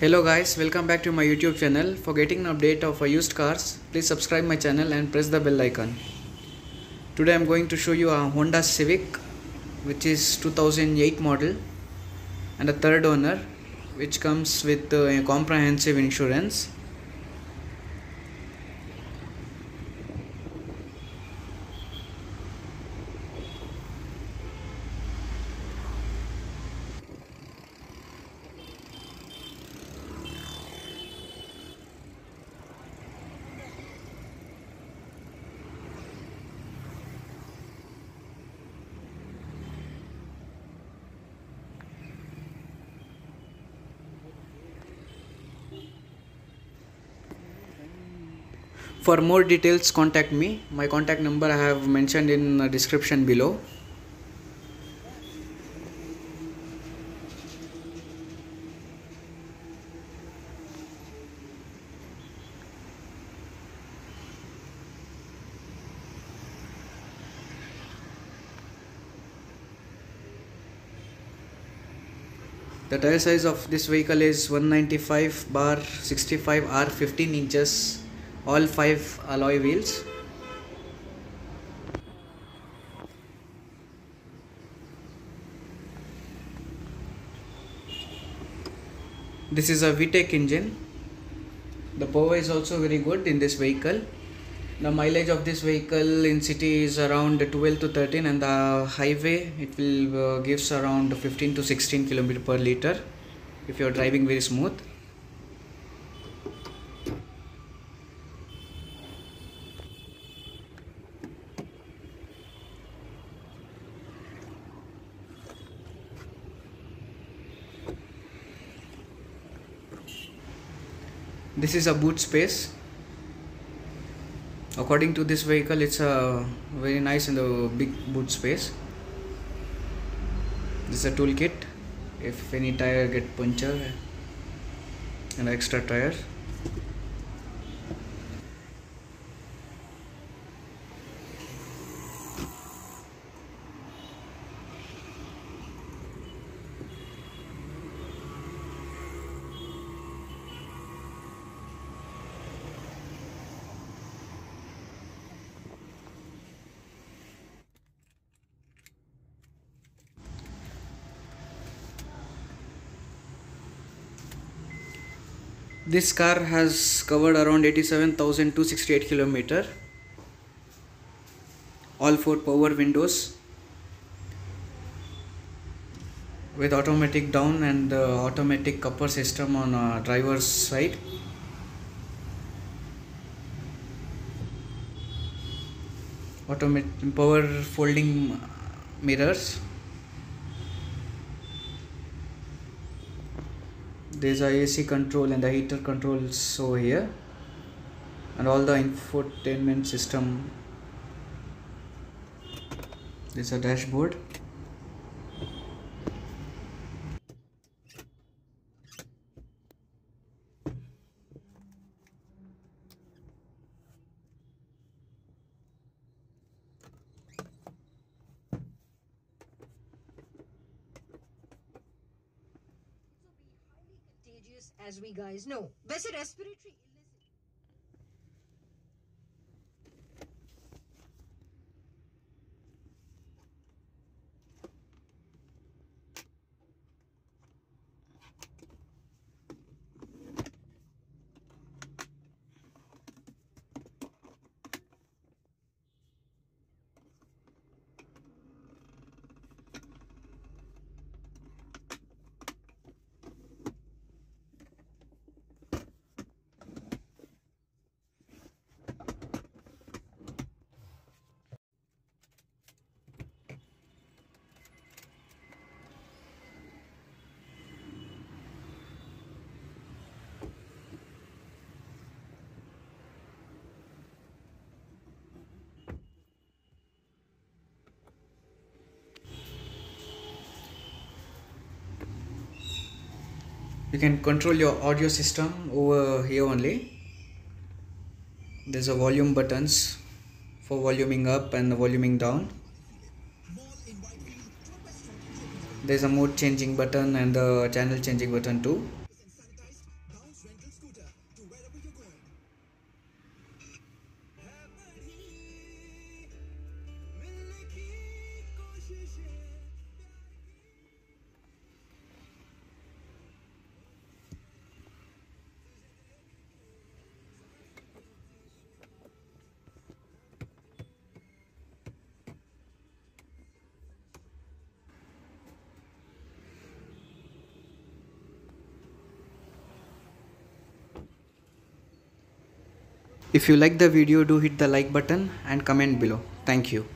Hello guys, welcome back to my YouTube channel. For getting an update of used cars, please subscribe my channel and press the bell icon. Today I'm going to show you a Honda Civic which is 2008 model and a third owner which comes with uh, a comprehensive insurance. For more details contact me. My contact number I have mentioned in the description below. The tire size of this vehicle is 195 bar 65 R 15 inches, all 5 alloy wheels. This is a VTEC engine. The power is also very good in this vehicle. The mileage of this vehicle in city is around 12 to 13 and the highway it will uh, gives around 15 to 16 kilometer per liter if you are driving very smooth. This is a boot space. According to this vehicle it's a very nice and a big boot space. This is a toolkit. If any tire get puncture and extra tire This car has covered around 87,268 kilometer. All four power windows with automatic down and uh, automatic upper system on uh, driver's side. Automatic power folding mirrors. There's a AC control and the heater controls over here. And all the infotainment system there's a dashboard contagious as we guys know. वैसे respiratory you can control your audio system over here only. There's a volume buttons for voluming up and the voluming down. There's a mode changing button and the channel changing button too If you like the video do hit the like button and comment below. Thank you.